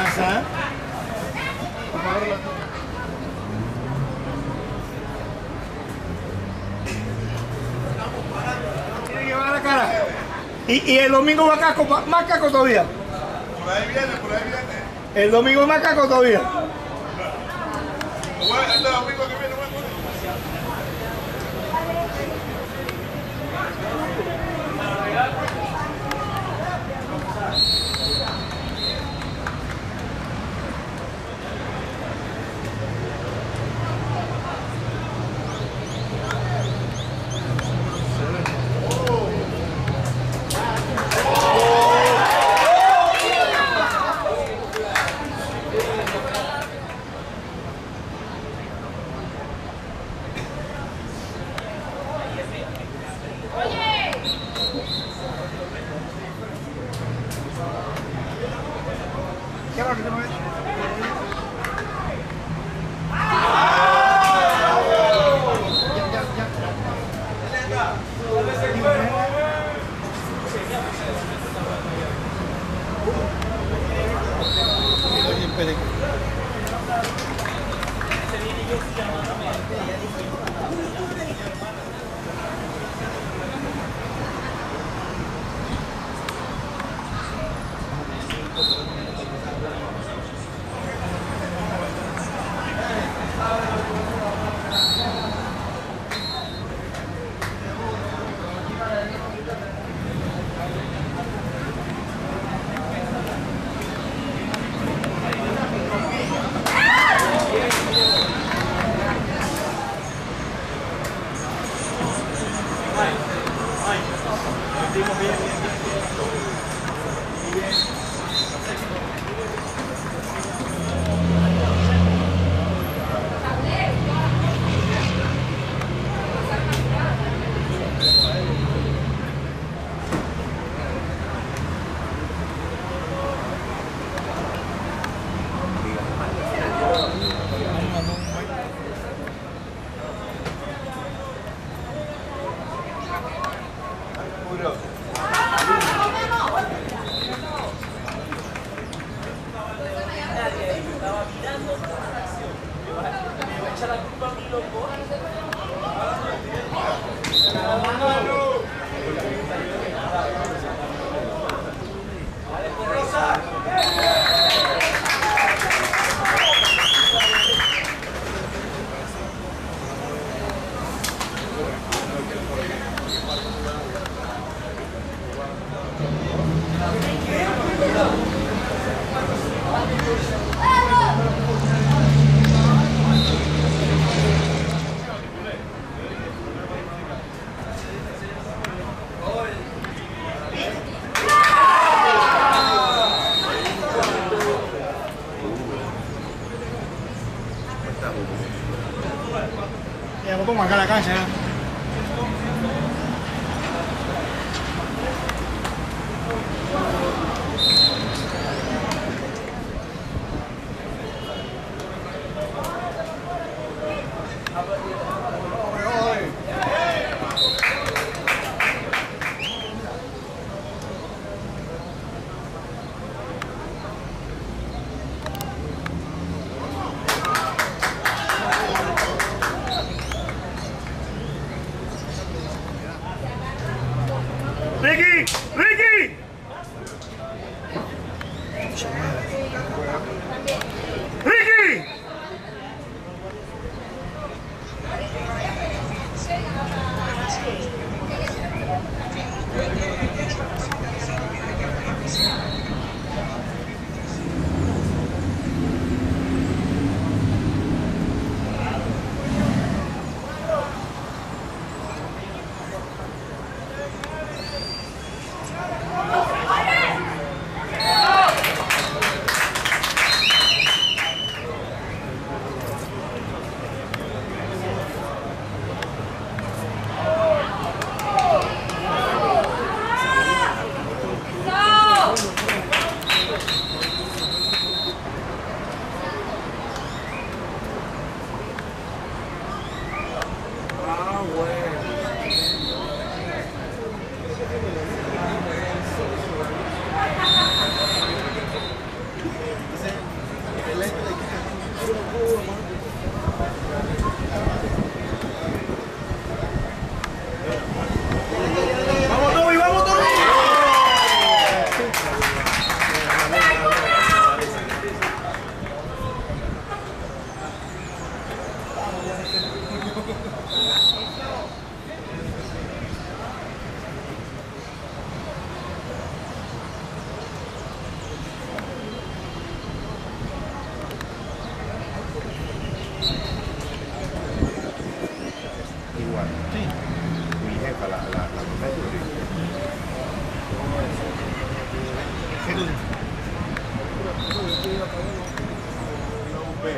¿Sabes qué pasa? Tiene que bajar la cara. Y, y el domingo va caco, más caco todavía. Por ahí viene, por ahí viene. El domingo más caco todavía. Bueno, este domingo que viene, listening.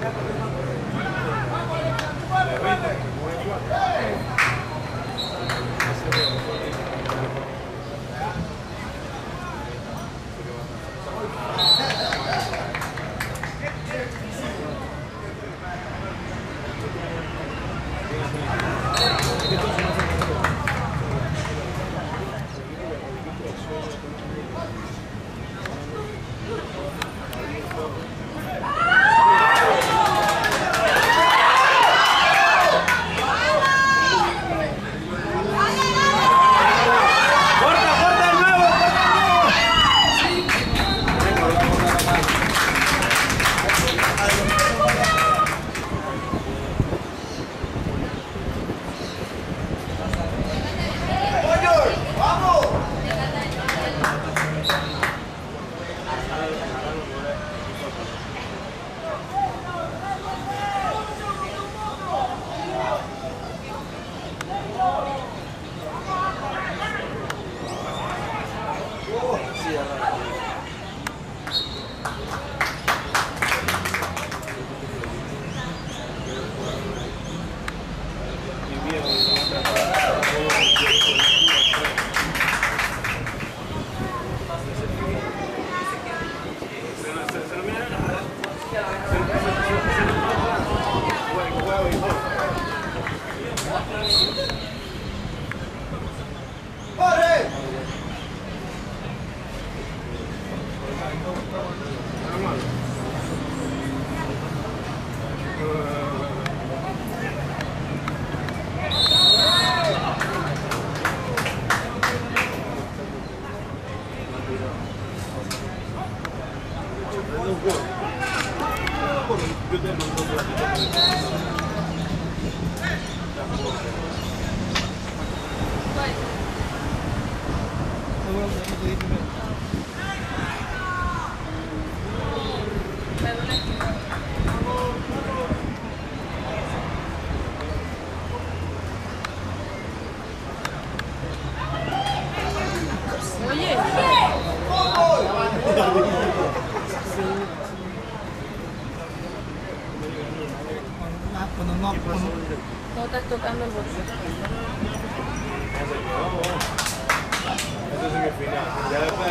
Thank you.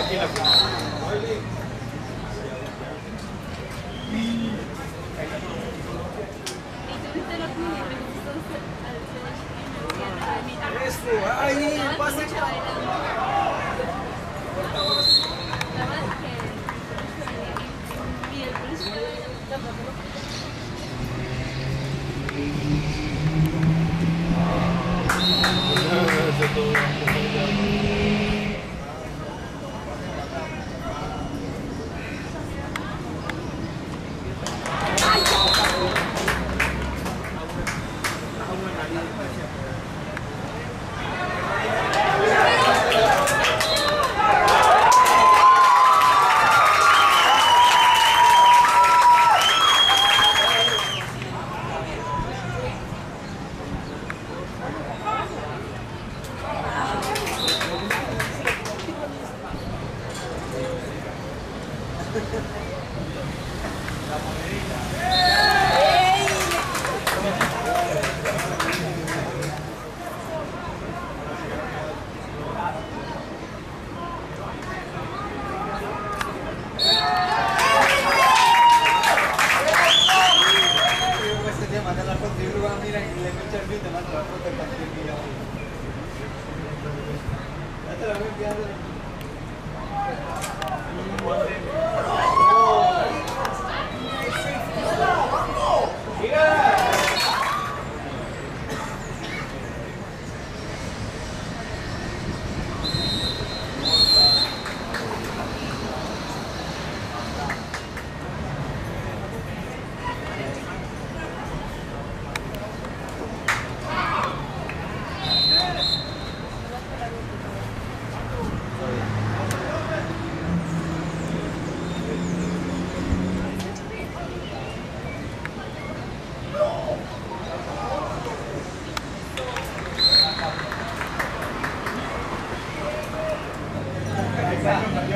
Isso, aí, passa aqui. Yeah.